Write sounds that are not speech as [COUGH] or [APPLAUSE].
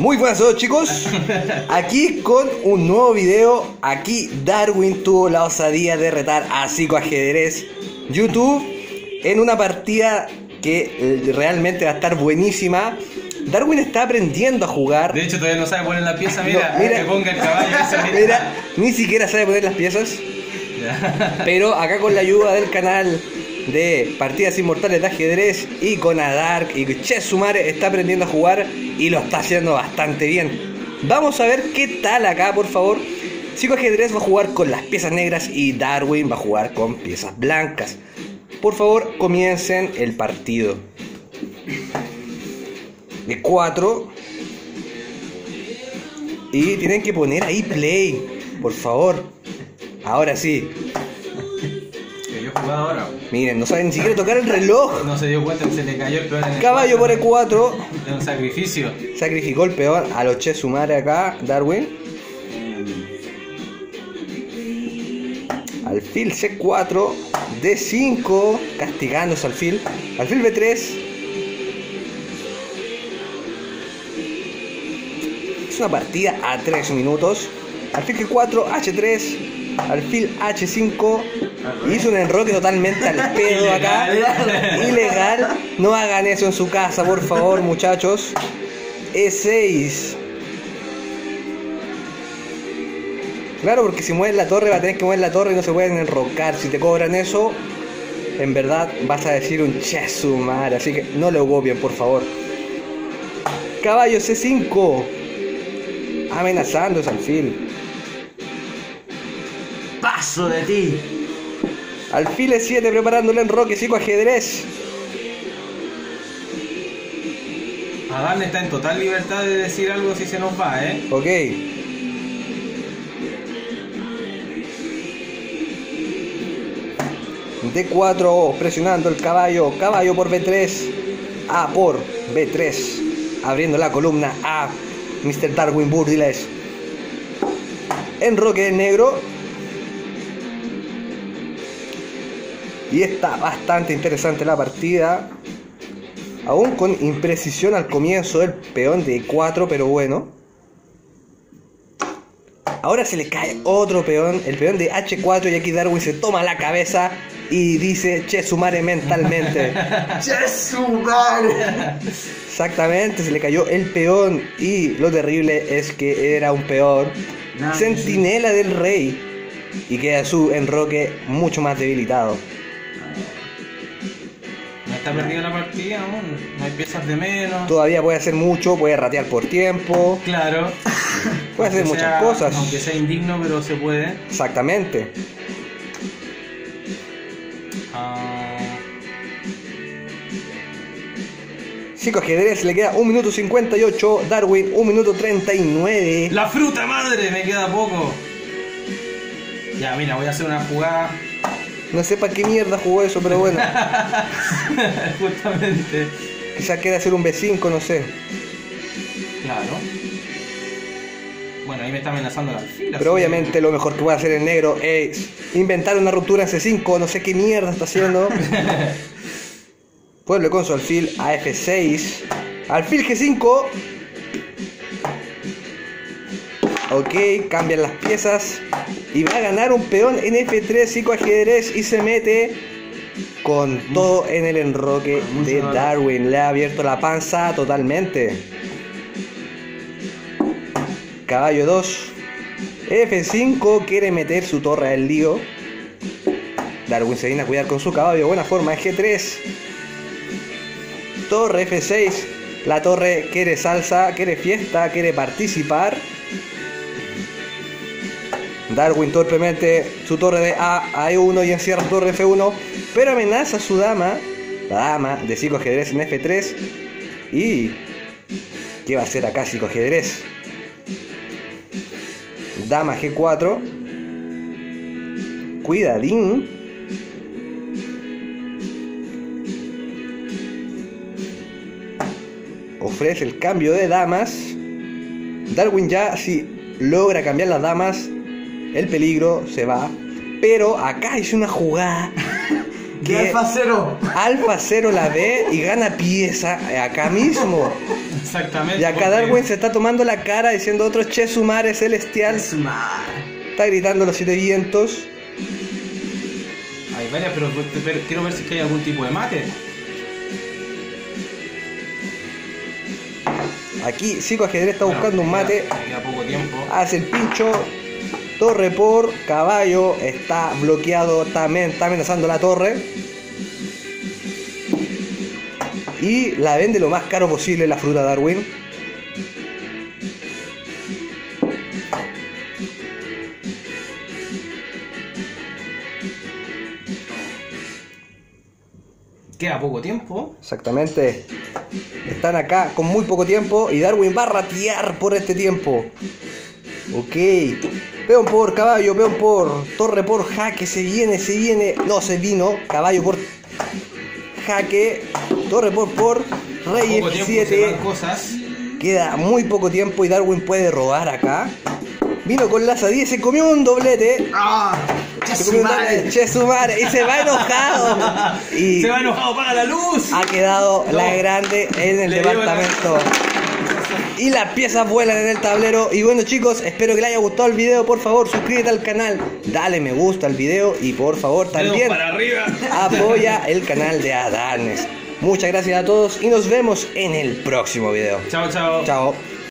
Muy buenas a todos chicos, aquí con un nuevo video, aquí Darwin tuvo la osadía de retar a Psicoajedrez YouTube en una partida que eh, realmente va a estar buenísima. Darwin está aprendiendo a jugar. De hecho, todavía no sabe poner la pieza, mira, No, mira. que ponga el caballo ese, Mira, ni siquiera sabe poner las piezas. Pero acá con la ayuda del canal de Partidas Inmortales de Ajedrez y con Adark y Che Sumare está aprendiendo a jugar y lo está haciendo bastante bien. Vamos a ver qué tal acá, por favor. Chico Ajedrez va a jugar con las piezas negras y Darwin va a jugar con piezas blancas. Por favor, comiencen el partido. De 4. Y tienen que poner ahí play, por favor. Ahora sí. Que jugaba ahora. Miren, no saben ni siquiera tocar el reloj. No se dio cuenta que se le cayó el peón en el Caballo por cuatro. E4. Es un sacrificio. Sacrificó el peón a los Che Sumare acá, Darwin. Alfil C4, D5, castigándose alfil. Alfil B3. Es una partida a 3 minutos. Alfil G4, H3, alfil H5. Hizo un enroque totalmente al [LAUGHS] pedo acá. Ilegal. No hagan eso en su casa, por favor, muchachos. E6. Claro, porque si mueves la torre va a tener que mover la torre y no se pueden enrocar. Si te cobran eso, en verdad vas a decir un chesumar. Así que no lo copien, por favor. Caballo C5. Amenazando ese alfil. Paso de ti. Alfil E7 preparando el enroque psicoajedrez. Adán está en total libertad de decir algo si se nos va, ¿eh? Ok. D4 presionando el caballo. Caballo por B3. A por B3. Abriendo la columna A. Mr. Darwin Burdiles. Enroque en negro. Y está bastante interesante la partida. Aún con imprecisión al comienzo del peón de 4, pero bueno. Ahora se le cae otro peón, el peón de H4 y aquí Darwin se toma la cabeza y dice che sumare mentalmente. [LAUGHS] ¡Chesumar! Exactamente, se le cayó el peón y lo terrible es que era un peón Nah, centinela del rey y queda su enroque mucho más debilitado. Está perdida la partida. No hay piezas de menos. Todavía puede hacer mucho, puede ratear por tiempo, Claro. [LAUGHS] puede hacer muchas sea- cosas. Aunque sea indigno, pero se puede. Exactamente. Ah, Cinco ajedrez, le queda 1 minuto 58. Darwin, 1 minuto 39. ¡La fruta madre! Me queda poco. Ya, mira, voy a hacer una jugada. No sé para qué mierda jugó eso, pero bueno. [LAUGHS] Justamente. Quizás quiere hacer un B5, no sé. Claro. Bueno, ahí me está amenazando la fila. Pero obviamente lo mejor que puede hacer el negro es inventar una ruptura en C5. No sé qué mierda está haciendo. [LAUGHS] Pueblo con su alfil a F6. Alfil G5. Ok, cambian las piezas. Y va a ganar un peón en F3 psicoajedrez y se mete con todo en el enroque de Darwin. Le ha abierto la panza totalmente. Caballo 2. F5 quiere meter su torre al lío. Darwin se viene a cuidar con su caballo. Buena forma. G3. Torre F6. La torre quiere salsa, quiere fiesta, quiere participar. Darwin torpemente su torre de A a E1 y encierra su torre F1. Pero amenaza a su dama. La dama de psicoajedrez en F3. Y... ¿Qué va a hacer acá psicoajedrez? Dama G4. Cuidadín. Ofrece el cambio de damas. Darwin ya si logra cambiar las damas, el peligro se va. Pero acá hizo una jugada [LAUGHS] ¿Qué alfa cero? Alfa 0 la ve y gana pieza acá mismo. Exactamente. Y acá Darwin se está tomando la cara diciendo otro che su madre celestial. Es su madre. Está gritando los siete vientos. Hay varias, pero, pero quiero ver si es que hay algún tipo de mate. Aquí Psico Ajedrez está buscando un mate. Queda poco tiempo. Hace el pincho. Torre por caballo. Está bloqueado. También está amenazando la torre. Y la vende lo más caro posible la fruta Darwin. Queda poco tiempo. Exactamente. Están acá con muy poco tiempo y Darwin va a ratear por este tiempo. Ok. Peón por caballo, peón por torre por jaque, se viene, se viene. No, se vino. Caballo por jaque. Torre por por. Rey poco tiempo se F7. van cosas. Queda muy poco tiempo y Darwin puede robar acá. Vino con Laza 10, se comió un doblete. ¡Ah! Se ¡Che, comió su un doblete. madre! Che, su madre. Y se va enojado. [LAUGHS] Y Se va enojado, paga la luz. ha quedado la grande en el Le departamento. Y las piezas vuelan en el tablero. Y bueno chicos, espero que les haya gustado el video. Por favor, suscríbete al canal, dale me gusta al video y por favor también para arriba. [LAUGHS] apoya el canal de Adanes. Muchas gracias a todos y nos vemos en el próximo video. Chao, chao. Chao.